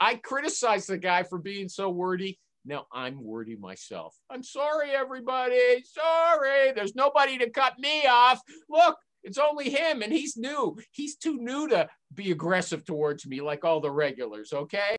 I criticize the guy for being so wordy. Now I'm wordy myself. I'm sorry, everybody. Sorry. There's nobody to cut me off. Look, it's only him, and he's new. He's too new to be aggressive towards me like all the regulars, okay?